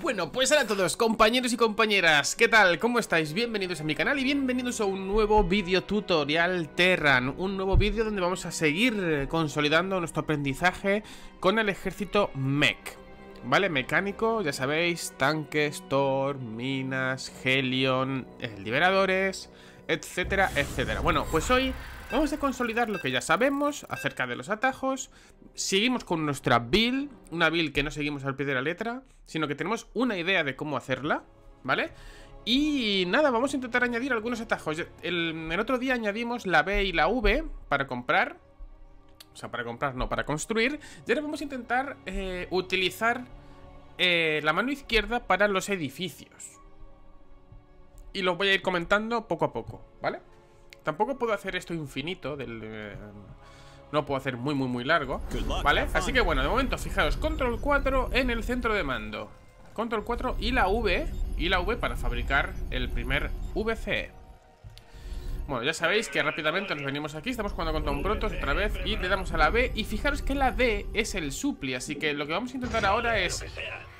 Bueno, pues hola a todos, compañeros y compañeras, ¿qué tal? ¿Cómo estáis? Bienvenidos a mi canal y bienvenidos a un nuevo vídeo tutorial Terran Un nuevo vídeo donde vamos a seguir consolidando nuestro aprendizaje con el ejército mech ¿Vale? Mecánico, ya sabéis, tanques, Thor, minas, Helion, liberadores, etcétera, etcétera Bueno, pues hoy Vamos a consolidar lo que ya sabemos acerca de los atajos. Seguimos con nuestra build, una build que no seguimos al pie de la letra, sino que tenemos una idea de cómo hacerla, ¿vale? Y nada, vamos a intentar añadir algunos atajos. El, otro día añadimos la B y la V para comprar. O sea, para comprar, no, para construir. Y ahora vamos a intentar eh, utilizar eh, la mano izquierda para los edificios. Y los voy a ir comentando poco a poco, ¿vale? Tampoco puedo hacer esto infinito del... Eh, no puedo hacer muy, muy, muy largo ¿Vale? Así que bueno, de momento, fijaros Control 4 en el centro de mando. Control 4 y la V Y la V para fabricar el primer VCE Bueno, ya sabéis que rápidamente nos venimos aquí Estamos jugando contra un Protoss otra vez Y le damos a la B Y fijaros que la D es el supli Así que lo que vamos a intentar ahora es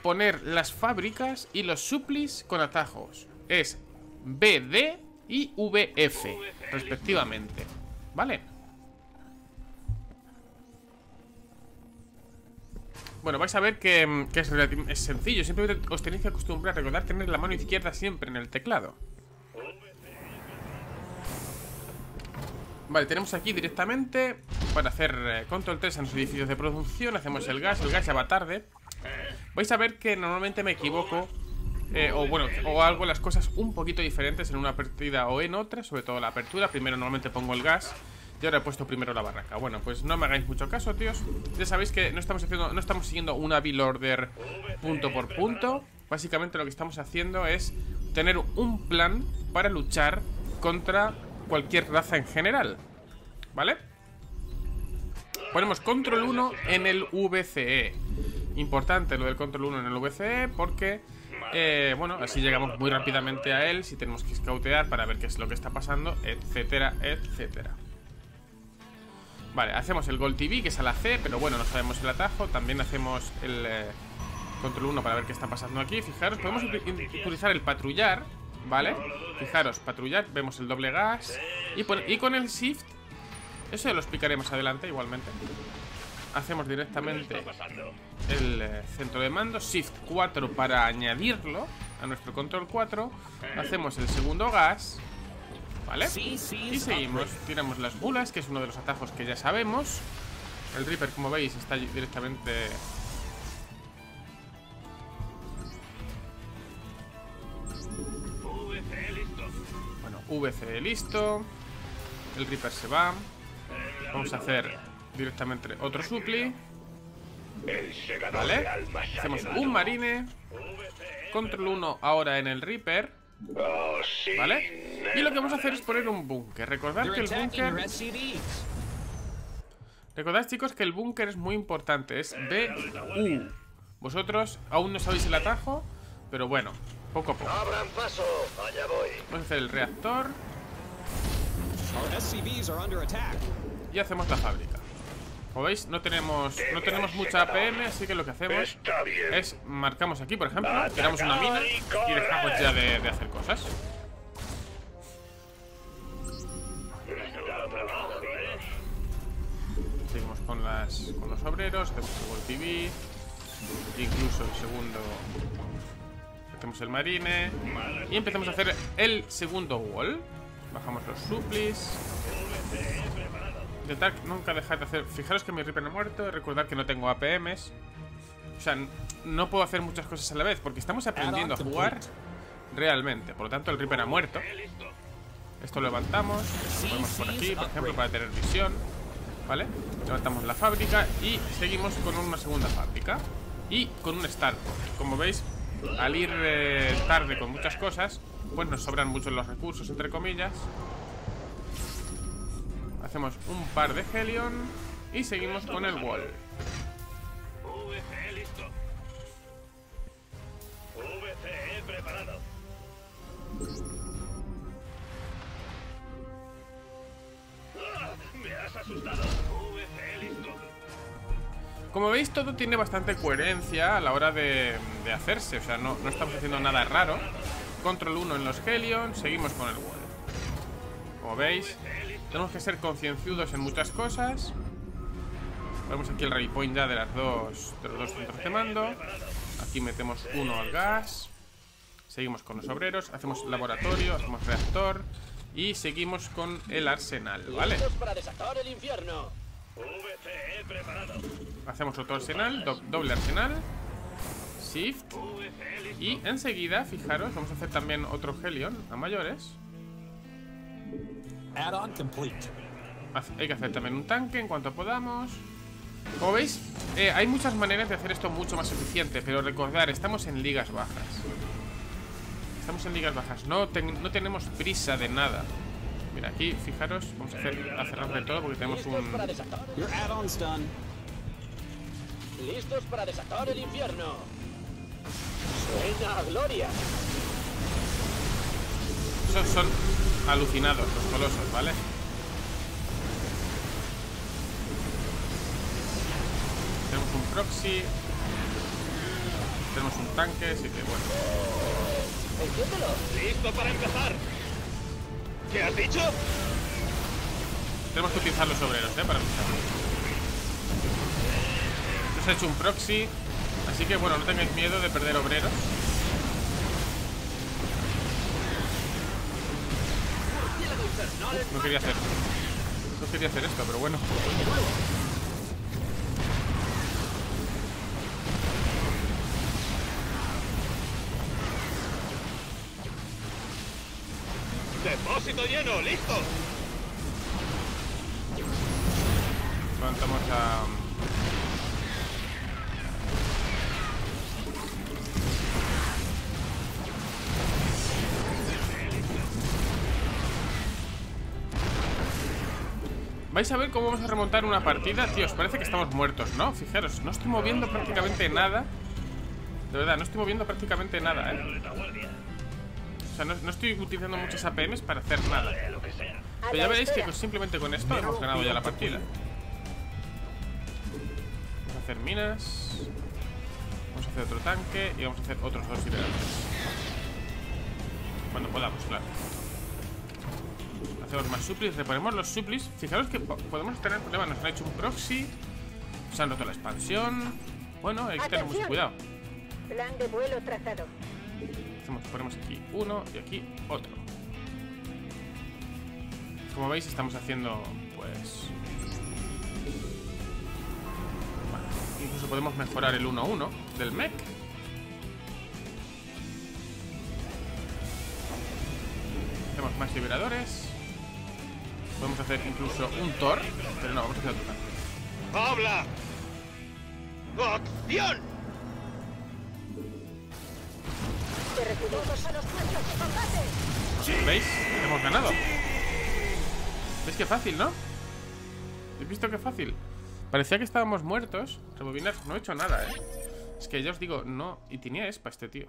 Poner las fábricas y los suplis con atajos. Es BD y VF, respectivamente. ¿Vale? Bueno, vais a ver que, es, es, sencillo Simplemente os tenéis que acostumbrar a recordar tener la mano izquierda siempre en el teclado Vale, tenemos aquí directamente Para hacer eh, control 3 en los edificios de producción Hacemos el gas, el gas ya va tarde Vais a ver que normalmente me equivoco eh, o bueno, o algo las cosas un poquito diferentes en una partida o en otra, sobre todo la apertura. Primero normalmente pongo el gas y ahora he puesto primero la barraca. Bueno, pues no me hagáis mucho caso, tíos. Ya sabéis que no estamos haciendo, no estamos siguiendo una build order punto por punto. Básicamente lo que estamos haciendo es tener un plan para luchar contra cualquier raza en general. ¿Vale? Ponemos control 1 en el VCE. Importante lo del control 1 en el VCE porque eh, bueno, así llegamos muy rápidamente a él si tenemos que scoutear para ver qué es lo que está pasando, etcétera, etcétera. Vale, hacemos el Gold TV, que es a la C, pero bueno, no sabemos el atajo. También hacemos el eh, control 1 para ver qué está pasando aquí. Fijaros, podemos utilizar el patrullar, ¿vale? Fijaros, patrullar, vemos el doble gas. Y, y con el shift, eso ya lo explicaremos adelante igualmente hacemos directamente el eh, centro de mando, Shift 4 para añadirlo a nuestro control 4, hacemos el segundo gas, ¿vale? Y seguimos, tiramos las bulas, que es uno de los atajos que ya sabemos. El Reaper, como veis, está directamente... Bueno, VC listo. El Reaper se va. Vamos a hacer directamente otro supli. Vale. Hacemos un marine. Control 1 ahora en el Reaper. ¿Vale? Y lo que vamos a hacer es poner un búnker. Recordad que el búnker... Recordad, chicos, que el búnker es muy importante. Es B-U. Vosotros aún no sabéis el atajo, pero bueno, poco a poco. Vamos a hacer el reactor. Y hacemos la fábrica. Como veis, no tenemos, no tenemos mucha APM, así que lo que hacemos es marcamos aquí, por ejemplo, tiramos una mina y dejamos ya de, hacer cosas. Seguimos con, las, con los obreros, hacemos el Wall TV, incluso el segundo hacemos el marine y empezamos a hacer el segundo wall. Bajamos los suplis. Intentar nunca dejar de hacer... Fijaros que mi Reaper ha muerto. Recordar que no tengo APMs. O sea, no puedo hacer muchas cosas a la vez porque estamos aprendiendo a jugar realmente. Por lo tanto, el Reaper ha muerto. Esto lo levantamos. Lo ponemos por aquí, por ejemplo, para tener visión. ¿Vale? Levantamos la fábrica y seguimos con una segunda fábrica. Y con un start. Como veis, al ir eh, tarde con muchas cosas, pues nos sobran muchos los recursos, entre comillas. Hacemos un par de Helion y seguimos con el wall. VCE listo. VCE preparado. ¡Ah! Me has asustado. VCE listo. Como veis, todo tiene bastante coherencia a la hora de, de hacerse O sea, no, no estamos haciendo nada raro Control 1 en los Helion Seguimos con el wall Como veis Tenemos que ser concienciudos en muchas cosas. Vemos aquí el ray point ya de, las dos, de los dos centros de mando. Aquí metemos uno al gas. Seguimos con los obreros Hacemos laboratorio, hacemos reactor Y seguimos con el arsenal, ¿vale? Hacemos otro arsenal, doble arsenal Shift Y enseguida, fijaros, vamos a hacer también otro Helion a mayores Hay que hacer también un tanque en cuanto podamos. Como veis, eh, hay muchas maneras de hacer esto mucho más eficiente Pero recordar, estamos en ligas bajas. Estamos en ligas bajas. No, no tenemos prisa de nada. Mira, aquí, fijaros, vamos a, hacer, a cerrar de todo porque tenemos un... Listos para desatar el infierno. Suena a gloria. Esos son alucinados, los colosos, ¿vale? Tenemos un proxy. Tenemos un tanque, así que bueno. Listo para empezar. ¿Qué has dicho? Tenemos que utilizar los obreros, ¿eh? Para empezar. Nos ha hecho un proxy. Así que, bueno, no tengáis miedo de perder obreros. No quería hacer. No quería hacer esto, pero bueno. Depósito lleno, listo. Levantamos a... Vais a ver cómo vamos a remontar una partida Tío, os parece que estamos muertos, ¿no? Fijaros, no estoy moviendo prácticamente nada De verdad, no estoy moviendo prácticamente nada, ¿eh? sea, no, estoy utilizando muchos APMs para hacer nada. Pero ya veréis que simplemente con esto hemos ganado ya la partida. Vamos a hacer minas. Vamos a hacer otro tanque y vamos a hacer otros dos liberadores. Cuando podamos, claro. Hacemos más suplis, reponemos los suplis. Fijaros que podemos tener problemas. Nos han hecho un proxy. Se han roto la expansión. Bueno, hay que tener mucho cuidado. Plan de vuelo trazado ponemos aquí uno y aquí otro. Como veis estamos haciendo, pues... incluso podemos mejorar el 1-1 del mech. Hacemos más liberadores. Podemos hacer incluso un Thor, pero no, vamos a hacer otro ¡Habla! ¡Acción! ¿Veis? Hemos ganado ¿Veis qué fácil, no? ¿Habéis visto qué fácil? Parecía que estábamos muertos Rebobinar, no he hecho nada, ¿eh? Es que ya os digo, no Y tenía ESPA este tío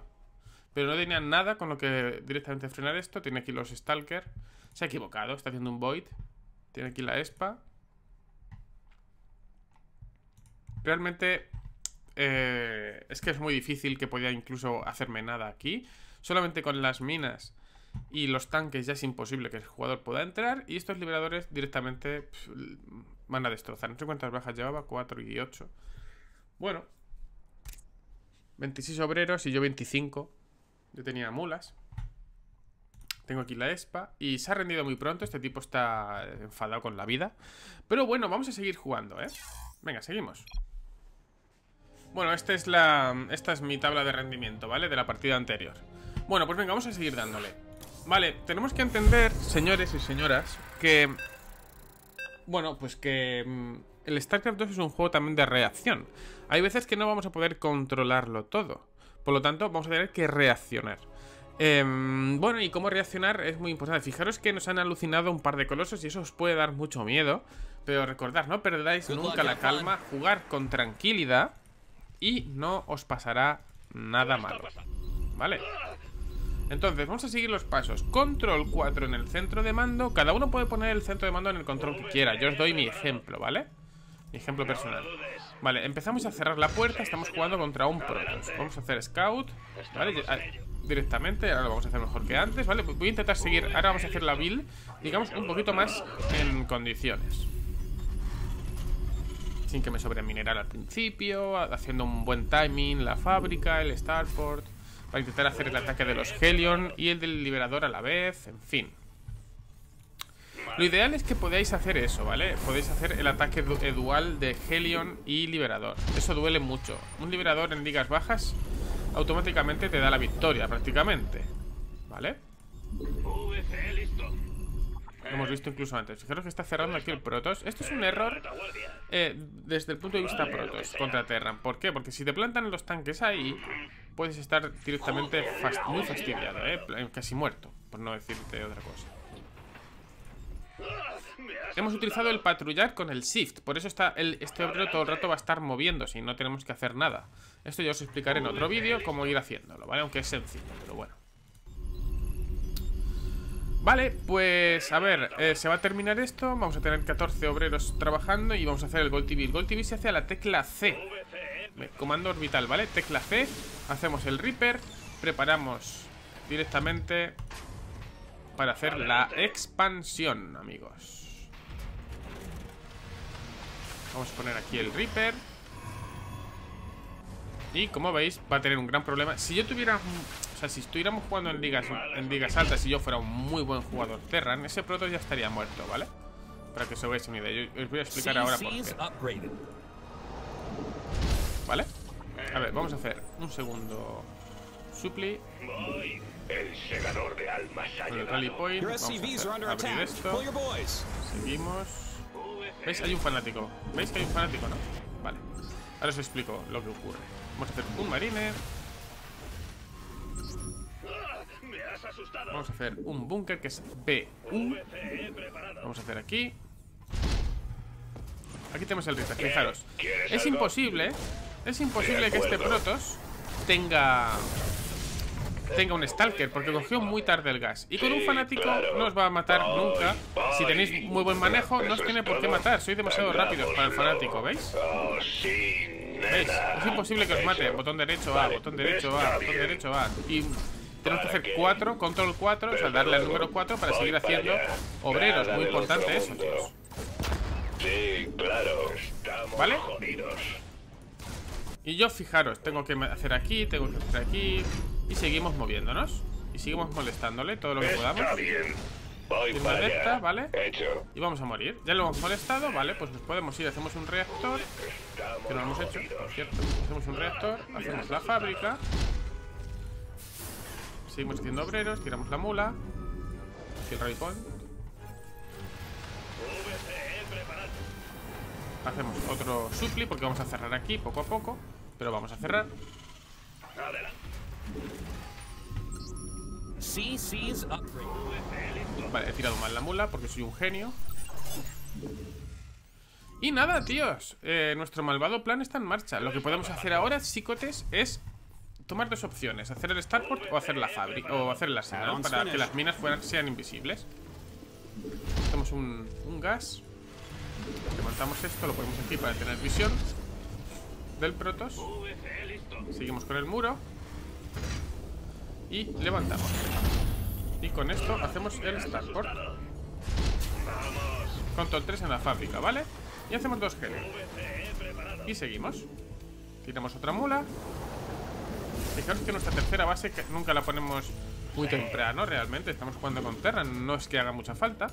Pero no tenía nada con lo que directamente frenar esto Tiene aquí los Stalker Se ha equivocado, está haciendo un Void Tiene aquí la ESPA Realmente eh, es que es muy difícil que podía incluso hacerme nada aquí. Solamente con las minas y los tanques ya es imposible que el jugador pueda entrar. Y estos liberadores directamente van a destrozar. No sé cuántas bajas llevaba, 4 y 8. Bueno. 26 obreros y yo 25. Yo tenía mulas. Tengo aquí la ESPA Y se ha rendido muy pronto Este tipo está enfadado con la vida. Pero bueno, vamos a seguir jugando, ¿eh? Venga, seguimos. Bueno, esta es, la, esta es mi tabla de rendimiento, ¿vale? De la partida anterior. Bueno, pues venga, vamos a seguir dándole. Vale, tenemos que entender, señores y señoras Que... Bueno, pues que... Mm, el StarCraft 2 es un juego también de reacción. Hay veces que no vamos a poder controlarlo todo. Por lo tanto, vamos a tener que reaccionar em, bueno, y cómo reaccionar es muy importante. Fijaros que nos han alucinado un par de colosos y eso os puede dar mucho miedo. Pero recordad, no perdáis nunca la calma, jugar con tranquilidad y no os pasará nada malo. ¿Vale? Entonces, vamos a seguir los pasos. Control 4 en el centro de mando. Cada uno puede poner el centro de mando en el control que quiera. Yo os doy mi ejemplo, ¿vale? Ejemplo personal. Vale, empezamos a cerrar la puerta. Estamos jugando contra un Protoss. Vamos a hacer Scout. Vale, ah, directamente. Ahora lo vamos a hacer mejor que antes. Vale, voy a intentar seguir. Ahora vamos a hacer la build, digamos, un poquito más en condiciones. Sin que me sobre mineral al principio. Haciendo un buen timing. La fábrica, el Starport. Para intentar hacer el ataque de los Helion y el del Liberador a la vez. En fin. Lo ideal es que podáis hacer eso, ¿vale? Podéis hacer el ataque eh, dual de Helion y Liberador Eso duele mucho Un Liberador en ligas bajas Automáticamente te da la victoria, prácticamente ¿Vale? Lo hemos visto incluso antes Fijaros que está cerrando aquí el Protoss Esto es un error eh, desde el punto de vista Protoss contra Terran ¿Por qué? Porque si te plantan los tanques ahí Puedes estar directamente muy fastidiado, ¿eh? Casi muerto, por no decirte otra cosa Hemos utilizado el patrullar con el shift. Por eso está el, este obrero todo el rato va a estar moviéndose Y no tenemos que hacer nada. Esto ya os explicaré en otro vídeo cómo ir haciéndolo, ¿vale? Aunque es sencillo, pero bueno. Vale, pues a ver, eh, se va a terminar esto. Vamos a tener 14 obreros trabajando Y vamos a hacer el Gold TV El Gold TV se hace a la tecla C. Comando orbital, ¿vale? Tecla C Hacemos el Reaper Preparamos directamente para hacer la expansión, amigos. Vamos a poner aquí el Reaper. Y como veis, va a tener un gran problema. Si yo tuviera... O sea, si estuviéramos jugando en ligas, en ligas altas y yo fuera un muy buen jugador Terran, ese proto ya estaría muerto, ¿vale? Para que os hagáis una idea. Yo os voy a explicar ahora por qué. ¿Vale? A ver, vamos a hacer un segundo supli. El segador de almas ha Con el rally point, vamos a hacer, abrir esto. Seguimos. ¿Veis? Hay un fanático. ¿Veis que hay un fanático, no? Vale. Ahora os explico lo que ocurre. Vamos a hacer un marine. Vamos a hacer un búnker que es BU. Vamos a hacer aquí. Aquí tenemos el Ritter, fijaros. Es imposible, es imposible que este Protoss tenga tenga un Stalker, porque cogió muy tarde el gas. Y con un fanático no os va a matar nunca. Si tenéis muy buen manejo, no os tiene por qué matar. Sois demasiado rápidos para el fanático, ¿veis? ¿Veis? Es imposible que os mate. Botón derecho A, botón derecho A, botón derecho A. Y tenemos que hacer 4, control 4, o sea, darle al número 4 para seguir haciendo obreros. Muy importante eso, chicos. ¿Vale? Y yo, fijaros, tengo que hacer aquí, tengo que hacer aquí Y seguimos moviéndonos. Y seguimos molestándole todo lo que podamos. Voy ¿vale? Y vamos a morir. Ya lo hemos molestado, ¿vale? Pues nos podemos ir, hacemos un reactor. Que no lo hemos hecho, por cierto. Hacemos un reactor, hacemos la fábrica. Seguimos haciendo obreros, tiramos la mula. Aquí el rally point Hacemos otro supli porque vamos a cerrar aquí poco a poco. Pero vamos a cerrar Vale, he tirado mal la mula porque soy un genio. Y nada, tíos. Eh, Nuestro malvado plan está en marcha. Lo que podemos hacer ahora, psicotes, es Tomar dos opciones. Hacer el starport o hacer la fábrica O hacer el arsenal Para que las minas fueran, sean invisibles. Hacemos un, un gas. Levantamos esto, lo ponemos aquí para tener visión Del Protoss. Seguimos con el muro Y levantamos. Y con esto hacemos el Starport Control 3 en la fábrica, ¿vale? Y hacemos dos genes Y seguimos. Tiramos otra mula. Fijaros que nuestra tercera base que nunca la ponemos muy temprano realmente Estamos jugando con Terra, no es que haga mucha falta.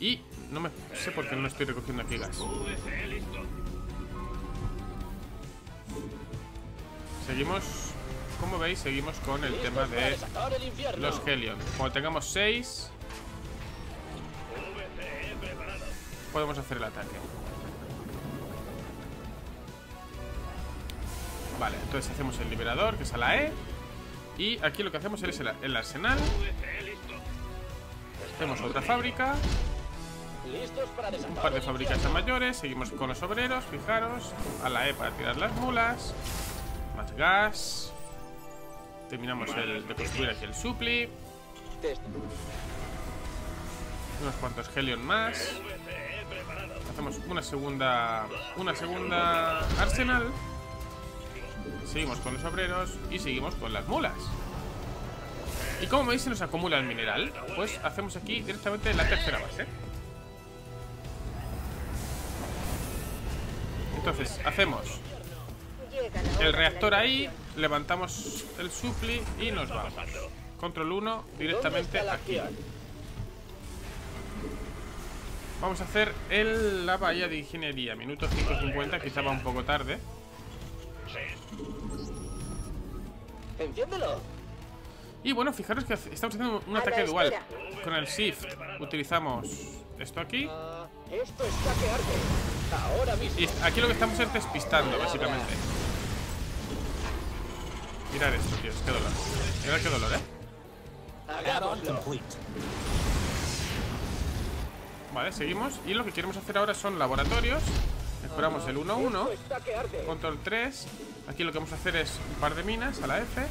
Y no me sé por qué no estoy recogiendo aquí gas. Seguimos, como veis, seguimos con el tema de los Helion. Cuando tengamos 6, podemos hacer el ataque. Vale, entonces hacemos el liberador, que es a la E. Y aquí lo que hacemos es el arsenal. Hacemos otra fábrica. Un par de fábricas mayores, seguimos con los obreros, fijaros. A la E para tirar las mulas. Más gas. Terminamos el de construir aquí el supli. Unos cuantos Helion más. hacemos una segunda. Una segunda arsenal. Seguimos con los obreros y seguimos con las mulas. Y como veis se nos acumula el mineral Pues hacemos aquí directamente la tercera base Entonces, hacemos el reactor ahí. Levantamos el supli y nos vamos Control 1 directamente ¿Dónde está la aquí? Vamos a hacer el, la bahía de ingeniería Minuto 5.50, quizá va un poco tarde Enciéndelo. Y bueno, fijaros que estamos haciendo un ataque dual. Con el shift utilizamos esto aquí Ah, esto está que arde. Ahora mismo. Y aquí lo que estamos es despistando, básicamente. Mirad esto, tíos, qué dolor. Mirad qué dolor, ¿eh? Vale, seguimos. Y lo que queremos hacer ahora son laboratorios. Mejoramos el 1-1. Esto está que arde. Control 3. Aquí lo que vamos a hacer es un par de minas a la F.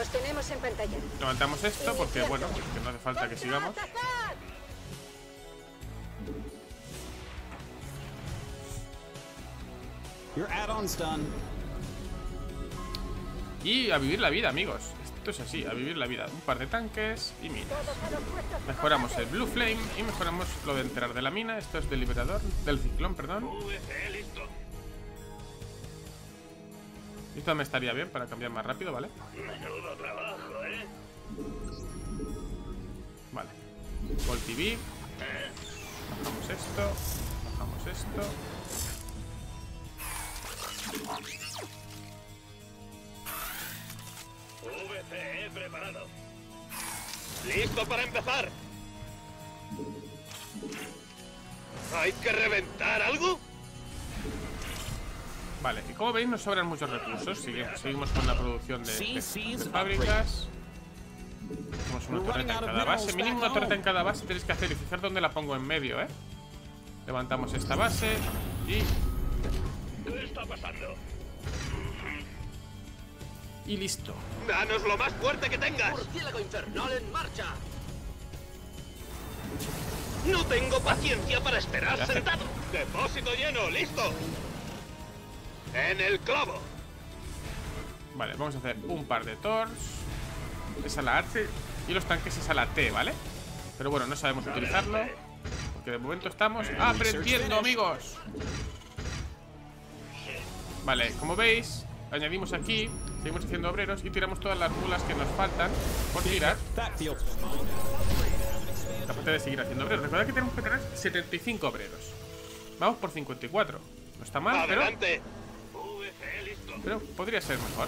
Os tenemos en pantalla. Levantamos esto porque, bueno, que no hace falta que sigamos. Your add-on's done. Y a vivir la vida, amigos. Esto es así, a vivir la vida. Un par de tanques y minas. Mejoramos el. Blue Flame y mejoramos lo de enterar de la mina. Esto es del liberador, del ciclón, perdón. Esto me estaría bien para cambiar más rápido, ¿vale? Vale. Vol TV. Bajamos esto. Bajamos esto. VCE preparado. ¿Listo para empezar? ¿Hay que reventar algo? Vale, y como veis nos sobran muchos recursos. Sigue- seguimos con la producción de, de- de fábricas. Tenemos una torreta en cada base. Mínimo una torreta en cada base tenéis que hacer y fijar dónde la pongo en medio, ¿eh? Levantamos esta base y, ¿Qué está pasando? Y listo. ¡Danos lo más fuerte que tengas! ¡Murciélago infernal en marcha! ¡No tengo paciencia para esperar Ya. sentado! ¡Depósito lleno! ¡Listo! ¡En el clavo! Vale, vamos a hacer un par de Tors. Esa es la H. Y los tanques es a la T, ¿vale? Pero bueno, no sabemos utilizarlo. Porque de momento estamos aprendiendo, amigos. Vale, como veis, añadimos aquí, seguimos haciendo obreros y tiramos todas las mulas que nos faltan por tirar. Aparte de seguir haciendo obreros. Recordad que tenemos que tener 75 obreros. Vamos por 54. No está mal, pero, pero podría ser mejor.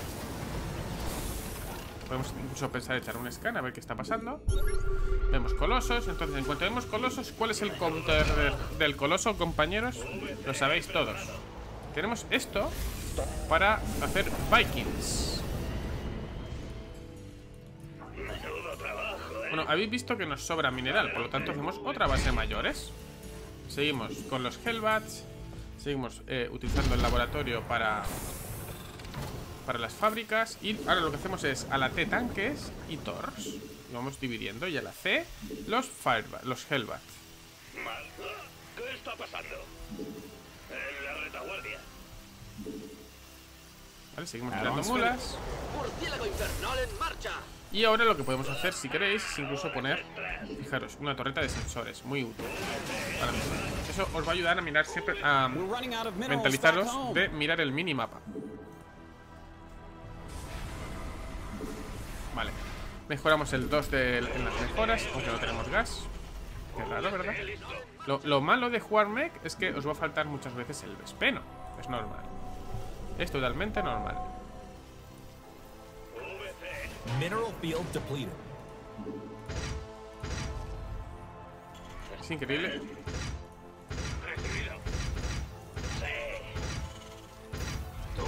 Podemos incluso pensar echar un scan a ver qué está pasando. Vemos colosos. Entonces, en cuanto vemos colosos, ¿cuál es el counter del coloso, compañeros? Lo sabéis todos. Tenemos esto para hacer Vikings. Bueno, habéis visto que nos sobra mineral, por lo tanto hacemos otra base mayores. Seguimos con los Hellbats. Seguimos eh, utilizando el laboratorio para para las fábricas y ahora lo que hacemos es a la T tanques y Tors. Y vamos dividiendo y a la C los Firebat, los Hellbat. ¿Qué está pasando? ¿Vale? Seguimos tirando mulas. Y ahora lo que podemos hacer, si queréis, es incluso poner, fijaros, una torreta de sensores, muy útil. Mismo. Eso os va a ayudar a mirar siempre, a We're running out of minerals back mentalizaros de mirar el minimapa. Vale. Mejoramos el 2 de, en las mejoras, aunque no tenemos gas. Qué raro, ¿verdad? Lo, lo malo de jugar mech es que os va a faltar muchas veces el despeno. Es normal. Es totalmente normal. Mineral field depleted. Es increíble.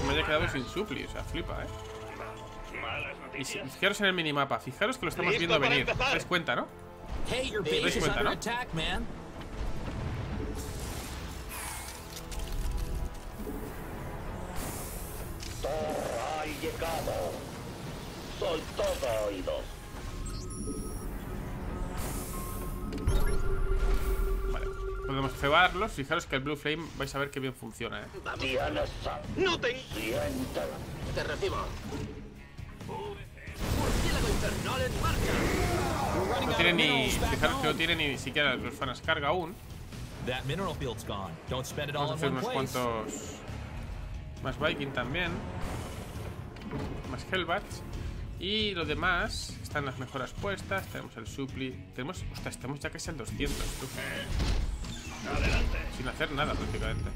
Me haya quedado sin supli, o sea, flipa, ¿eh? Y si- fijaros en el minimapa, fijaros que lo estamos viendo venir. empezar. ¿Te das cuenta, no? Dais is cuenta, ¿no? Llegado. Soy todo oídos. Vale. podemos cebarlos. Fijaros que el Blue Flame vais a ver que bien funciona, ¿eh? No te... Te recibo. No out tiene of ni... Fijaros que no tiene ni siquiera los fanas carga aún. Vamos a hacer unos cuantos... Más Viking también. Más Hellbats. Y lo demás, están las mejoras puestas. Tenemos el supli. Tenemos. Ostras, tenemos ya casi el 200. tú. Sin hacer nada prácticamente.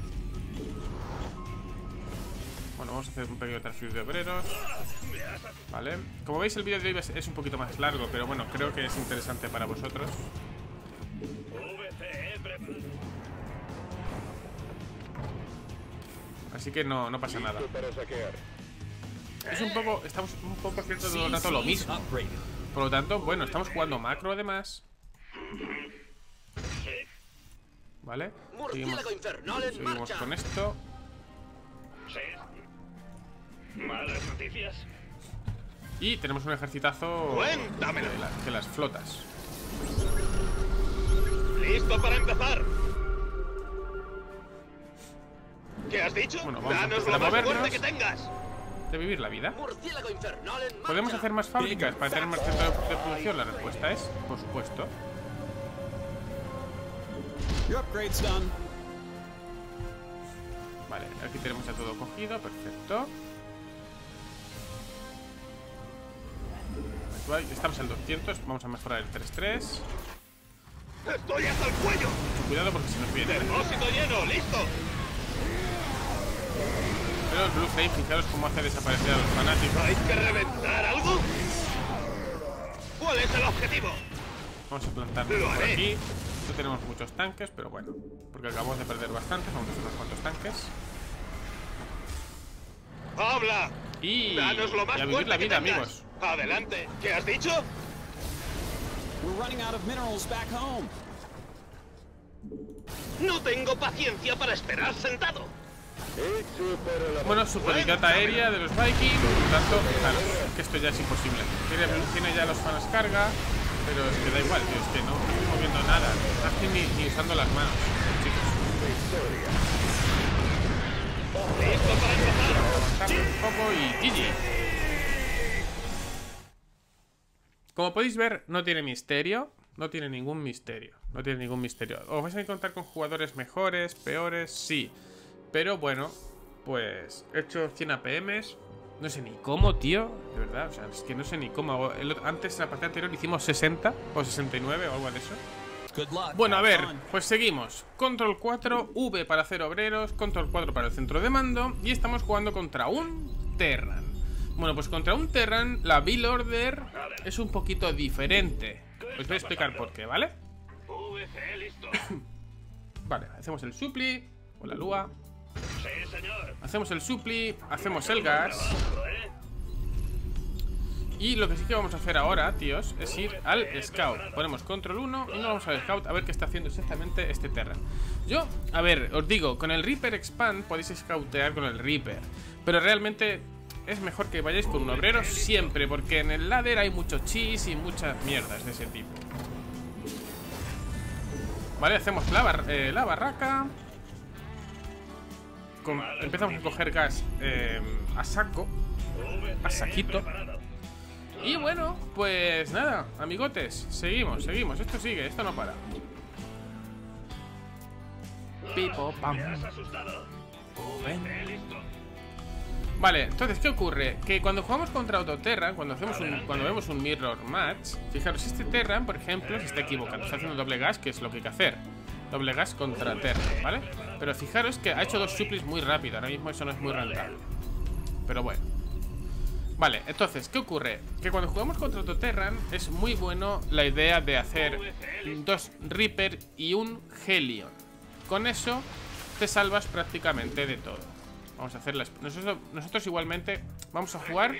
Bueno, vamos a hacer un pequeño transfer de obreros. Vale. Como veis, el vídeo de hoy es, es un poquito más largo, pero bueno, creo que es interesante para vosotros. Así que no, no pasa nada. Es un poco, estamos un poco haciendo todo el rato lo mismo. Por lo tanto, bueno, estamos jugando macro además. ¿Vale? Seguimos, seguimos con esto. Malas noticias. Y tenemos un ejercitazo Cuéntamelo. de, la- de las flotas. Listo para empezar. ¿Qué has dicho? Bueno, vamos a Danos lo a más movernos. fuerte que tengas. De vivir la vida. ¿Podemos hacer más fábricas para tener más centro de, producción? La respuesta es, por supuesto. Vale, aquí tenemos ya todo cogido, perfecto. Estamos en 200, vamos a mejorar el 3-3. Estoy hasta el cuello. Mucho Cuidado porque se nos viene. Depósito lleno. Listo. Pero el Blue Flame, fijaros cómo hace desaparecer a los fanáticos. ¿Hay que reventar algo? ¿Cuál es el objetivo? Vamos a plantarnos Lo por haré. aquí. No tenemos muchos tanques, pero bueno. Porque acabamos de perder bastantes, vamos a hacer unos cuantos tanques. ¡Habla! Y, Danos lo más y a vivir fuerte la vida, tengas. amigos. Adelante. ¿Qué has dicho? We're running out of minerals back home. No tengo paciencia para esperar sentado. Bueno, superioridad aérea de los Vikings. Por lo tanto, fijaros, que esto ya es imposible. Tiene, ya los fanas carga, pero es que da igual, tío, es que no, no estoy moviendo nada. Ni, ni usando las manos, chicos. Listo para empezar. Un poco y GG. Como podéis ver, no tiene misterio. No tiene ningún misterio. No tiene ningún misterio. ¿Os vais a encontrar con jugadores mejores, peores? Sí. Pero bueno, pues he hecho 100 APMs. No sé ni cómo, tío. De verdad, o sea, es que no sé ni cómo. Antes, en la partida anterior, hicimos 60 o 69 o algo de eso. Good luck. Bueno, a ver, pues seguimos. Control 4, V para hacer obreros, Control 4 para el centro de mando y estamos jugando contra un Terran. Bueno, pues contra un Terran la build order es un poquito diferente. Os voy a explicar por qué, ¿vale? VC listo. Vale, hacemos el supli o la lua, Hacemos el supli, hacemos el gas y lo que sí que vamos a hacer ahora, tíos, es ir al Scout. Ponemos control 1 y nos vamos al Scout a ver qué está haciendo exactamente este Terran. Yo, a ver, os digo, con el Reaper Expand podéis scoutear con el Reaper, pero realmente es mejor que vayáis con un obrero siempre, porque en el ladder hay mucho cheese y muchas mierdas de ese tipo. Vale, hacemos la, eh, la barraca. Empezamos a coger gas eh, a saco, a saquito. Y bueno, pues nada, amigotes, seguimos, seguimos. Esto sigue, esto no para. Pipo, pam. listo. Vale, entonces, ¿qué ocurre? Que cuando jugamos contra otro Terran, cuando, hacemos un, cuando vemos un mirror match, fijaros, este Terran, por ejemplo, se está equivocando, está haciendo doble gas, que es lo que hay que hacer. Doble gas contra Terran, ¿vale? Pero fijaros que ha hecho dos suplis muy rápido, ahora mismo eso no es muy rentable. Pero bueno. Vale, entonces, ¿qué ocurre? Que cuando jugamos contra otro Terran es muy bueno la idea de hacer dos Reaper y un Helion. Con eso te salvas prácticamente de todo. Vamos a hacer las... Nosotros, nosotros igualmente vamos a jugar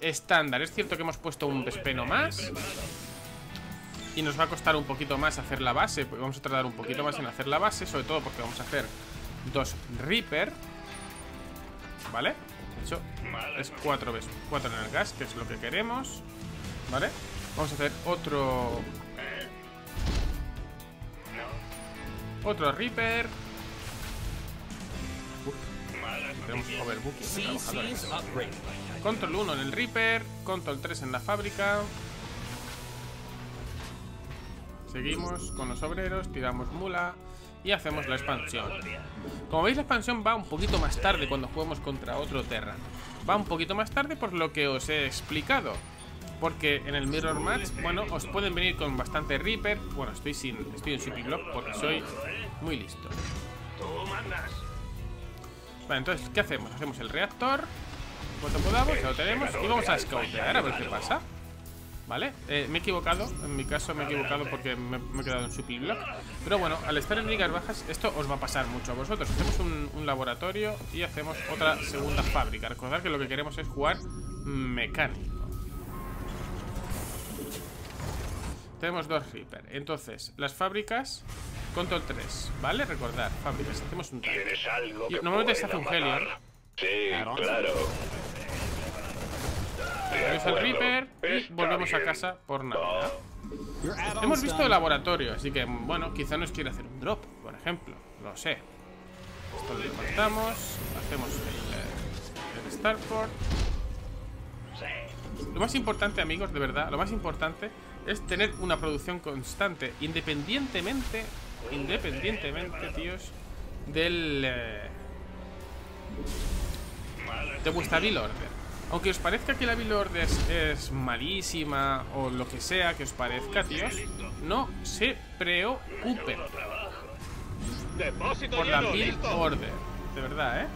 estándar. Es cierto que hemos puesto un despeno más. Y nos va a costar un poquito más hacer la base. Vamos a tardar un poquito más en hacer la base. Sobre todo porque vamos a hacer dos Reaper. ¿Vale? De hecho, es cuatro veces. Cuatro en el gas, que es lo que queremos. ¿Vale? Vamos a hacer otro... Otro Reaper. Tenemos overbooking de trabajadores. Control 1 en el Reaper, Control 3 en la fábrica. Seguimos con los obreros, tiramos mula y hacemos la expansión. Como veis la expansión va un poquito más tarde cuando jugamos contra otro Terran. Va un poquito más tarde por lo que os he explicado. Porque en el Mirror Match, bueno, os pueden venir con bastante Reaper. Bueno, estoy sin, estoy en City Block porque soy muy listo. Vale, entonces, ¿qué hacemos? Hacemos el reactor. Cuanto podamos, ya lo tenemos. Y vamos a scoutear a ver qué pasa. ¿Vale? Eh, me he equivocado. En mi caso me he equivocado porque me, me he quedado en Supply Block. Pero bueno, al estar en ligas bajas, esto os va a pasar mucho a vosotros. Hacemos un, un laboratorio y hacemos otra segunda fábrica. Recordad que lo que queremos es jugar mecánico. Tenemos dos Reaper. Entonces, las fábricas. Control 3, ¿vale? Recordad, fábricas. Hacemos un tanque. ¿Tienes algo Y que normalmente se hace un Helion. Sí, claro. El acuerdo. Reaper y volvemos a casa por Navidad. Add-on's Hemos visto el laboratorio, así que, bueno, quizá nos quiere hacer un drop, por ejemplo. Lo sé. Esto lo levantamos. Hacemos el, eh, el Starport. Lo más importante, amigos, de verdad, lo más importante es tener una producción constante, independientemente, independientemente, tíos, del... eh, de vuestra bill order. Aunque os parezca que la bill order es, es malísima o lo que sea que os parezca, tíos, no se preocupen Depósito por la bill order. De verdad, ¿eh?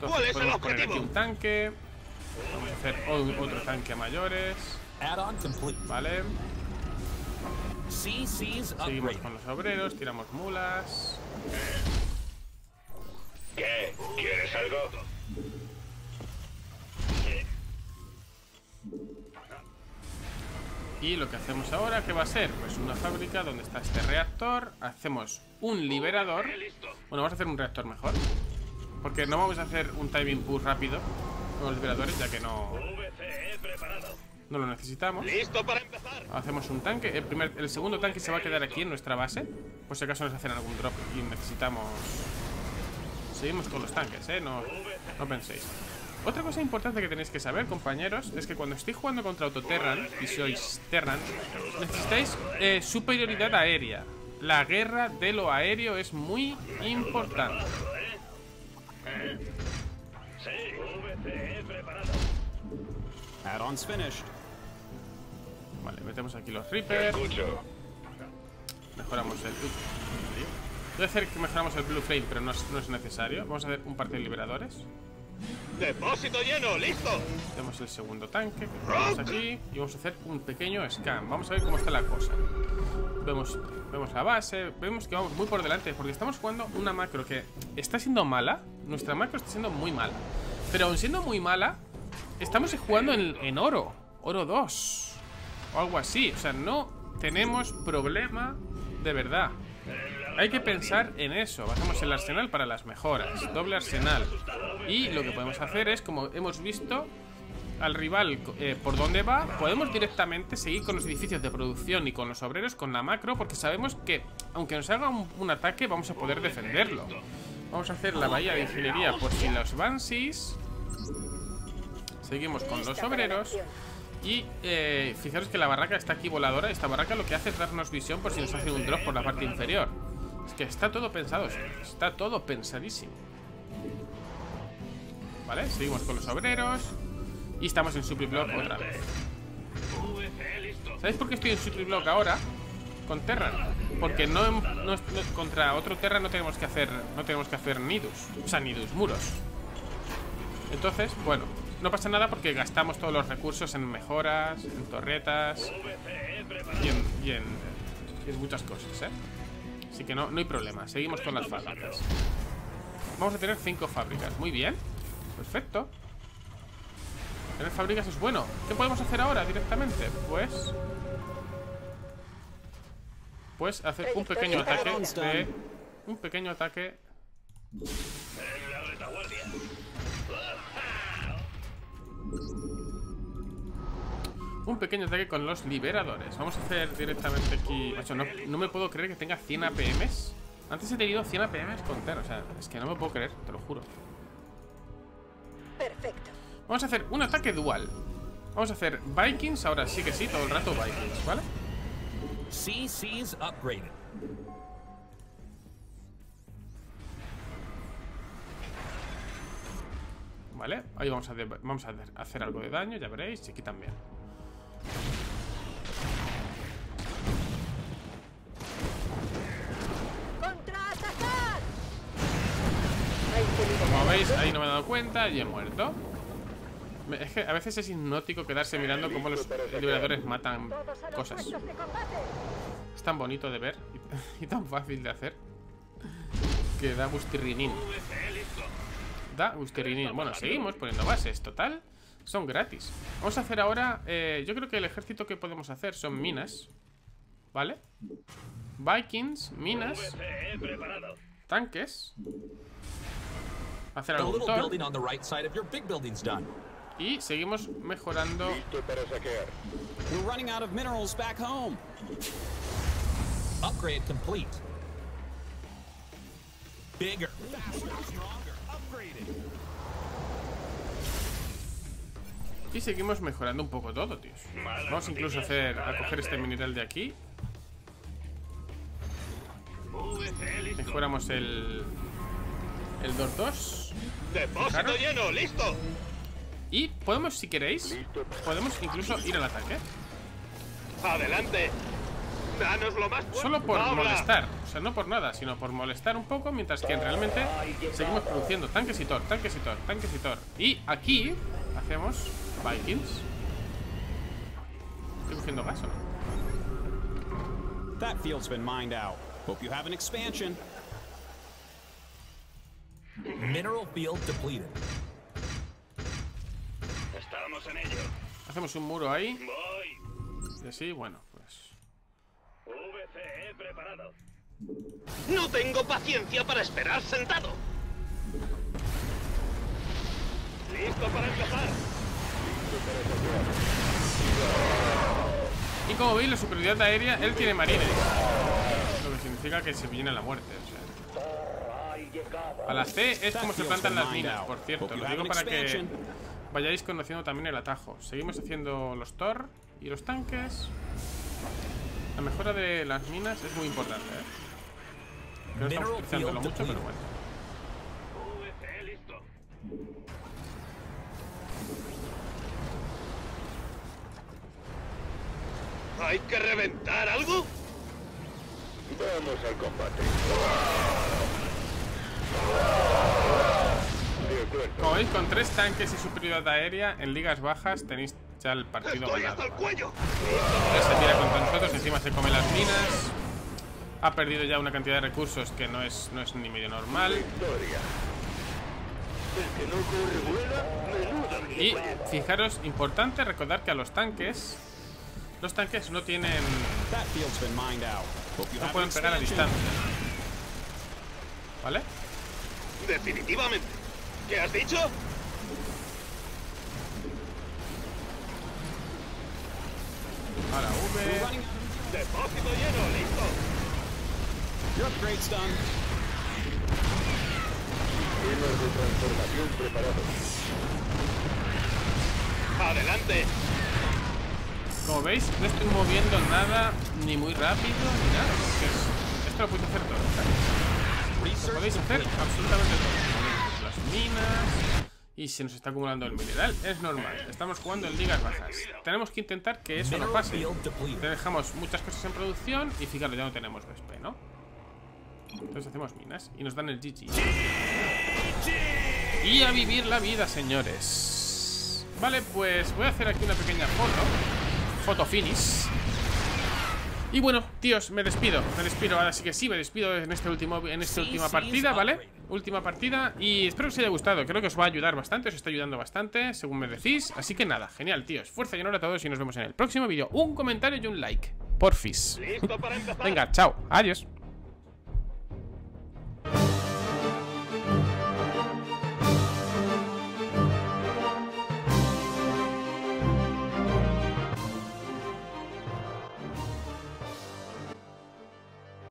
¿Cuál es Entonces podemos poner aquí un tanque. Vamos a hacer otro tanque a mayores. Vale. Seguimos con los obreros, tiramos mulas. ¿Qué? ¿Quieres algo? Y lo que hacemos ahora, ¿qué va a ser? Pues una fábrica donde está este reactor. Hacemos un liberador. Bueno, vamos a hacer un reactor mejor. Porque no vamos a hacer un timing push rápido con los liberadores, ya que no, no lo necesitamos. Listo para empezar. Hacemos un tanque. El, primer, el segundo tanque se va a quedar aquí en nuestra base. Por si acaso nos hacen algún drop y necesitamos. Seguimos con los tanques, ¿eh? No, no penséis. Otra cosa importante que tenéis que saber, compañeros, es que cuando estéis jugando contra Autoterran, y sois Terran, necesitáis eh, superioridad aérea. La guerra de lo aéreo es muy importante. Vale, metemos aquí los Reapers. Mejoramos el... A hacer que mejoramos el Blue Flame, pero no es, no es necesario. Vamos a hacer un par de liberadores. Depósito lleno, listo. Tenemos el segundo tanque que aquí y vamos a hacer un pequeño scan. Vamos a ver cómo está la cosa. Vemos, vemos la base, vemos que vamos muy por delante porque estamos jugando una macro que está siendo mala. Nuestra macro está siendo muy mala. Pero aun siendo muy mala, estamos jugando en, en oro. Oro 2. O algo así. O sea, no tenemos problema de verdad. Hay que pensar en eso. Bajamos el arsenal para las mejoras. Doble arsenal. Y lo que podemos hacer es, como hemos visto, al rival eh, por dónde va, podemos directamente seguir con los edificios de producción y con los obreros con la macro, porque sabemos que, aunque nos haga un, un ataque, vamos a poder defenderlo. Vamos a hacer la bahía de ingeniería por si los Banshees. Seguimos con los obreros. Y eh, fijaros que la barraca está aquí voladora. Esta barraca lo que hace es darnos visión por si nos hace un drop por la parte inferior. Es que está todo pensado. Está todo pensadísimo. Vale, seguimos con los obreros. Y estamos en Supply Block otra vez. ¿Sabéis por qué estoy en Supply Block ahora? Con Terran. Porque no, contra otro Terra no tenemos que hacer. No tenemos que hacer nidus. O sea, nidus, muros. Entonces, bueno, no pasa nada porque gastamos todos los recursos en mejoras, en torretas y en, y en, y en muchas cosas, ¿eh? Así que no, no hay problema. Seguimos con las fábricas. Vamos a tener cinco fábricas. Muy bien. Perfecto. Tener fábricas es bueno. ¿Qué podemos hacer ahora directamente? Pues... Pues hacer un pequeño ataque de... Un pequeño ataque Un pequeño ataque con los liberadores Vamos a hacer directamente aquí Macho, no, no me puedo creer que tenga 100 APMs Antes he tenido 100 APMs con Ter O sea, es que no me puedo creer, te lo juro Perfecto. Vamos a hacer un ataque dual Vamos a hacer Vikings, ahora sí que sí, todo el rato Vikings, ¿vale? CC's upgraded. Vale, ahí vamos a, de- vamos a hacer- hacer algo de daño, ya veréis, y aquí también Como veis, ahí no me he dado cuenta y he muerto. Es que a veces es hipnótico quedarse mirando cómo los liberadores matan cosas. Es tan bonito de ver y, y tan fácil de hacer Que da gustirrinín Da gustirrinín Bueno, seguimos poniendo bases, total Son gratis Vamos a hacer ahora, eh, yo creo que el ejército que podemos hacer son minas ¿Vale? Vikings, minas. Tanques Hacer algún. Y seguimos mejorando. We're running out of minerals back home. Upgrade complete. Bigger. Faster, stronger. Upgraded. Y seguimos mejorando un poco todo, tíos Vamos incluso a hacer, a coger este mineral de aquí. Mejoramos el... El 2-2 Depósito lleno, listo. Y podemos, si queréis Podemos incluso ir al ataque. Adelante. Danos lo más Solo por molestar O sea, no por nada, sino por molestar un poco Mientras que realmente seguimos produciendo Tanques y Thor, tanques y Thor, tanques y Thor Y aquí hacemos Vikings ¿Estoy cogiendo gas o no? That field's been mined out. Hope you have an expansion. Mineral field depleted. Estamos en ello. Hacemos un muro ahí Voy. Y así, bueno, pues VCE preparado. No tengo paciencia para esperar sentado. Listo para empezar. Y como veis, la superioridad aérea, él tiene marines. Lo que significa que se viene la muerte. O sea. A la C es como se plantan las minas, por cierto. Lo digo para que vayáis conociendo también el atajo. Seguimos haciendo los Thor y los tanques. La mejora de las minas es muy importante, ¿eh? No estamos utilizándolo mucho, pero bueno. ¿Hay que reventar algo? Vamos al combate. De veis, con tres tanques y superioridad aérea, en ligas bajas tenéis ya el partido Estoy ganado. hasta el cuello. Ya se tira contra nosotros, encima se come las minas. Ha perdido ya una cantidad de recursos que no es, no es ni medio normal. Y fijaros, importante recordar que a los tanques, los tanques no tienen, That field's been mined out. Hope you no pueden pegar a distancia. ¿Vale? Definitivamente. ¿Qué has dicho? Ahora V. Depósito lleno, listo. Your upgrade's done. Sistemas de transformación preparados. Adelante. Como veis, no estoy moviendo nada ni muy rápido ni nada. porque es- esto lo podéis hacer todo. podéis hacer absolutamente todo. Las minas. Y se nos está acumulando el mineral. Es normal. Estamos jugando en ligas bajas. Tenemos que intentar que eso no pase. Te dejamos muchas cosas en producción y fijaros, ya no tenemos BSP, ¿no? Entonces hacemos minas y nos dan el GG. Y a vivir la vida, señores. Vale, pues voy a hacer aquí una pequeña foto. Foto finish. Y bueno, tíos, me despido. Me despido, ahora sí que sí, me despido en este último en esta Sí, última sí, partida, ¿vale? Última partida y espero que os haya gustado. Creo que os va a ayudar bastante, os está ayudando bastante, según me decís. Así que nada, genial, tíos. Fuerza y honor a todos y nos vemos en el próximo vídeo. Un comentario y un like. Porfis. Listo para empezar. Venga, chao. Adiós.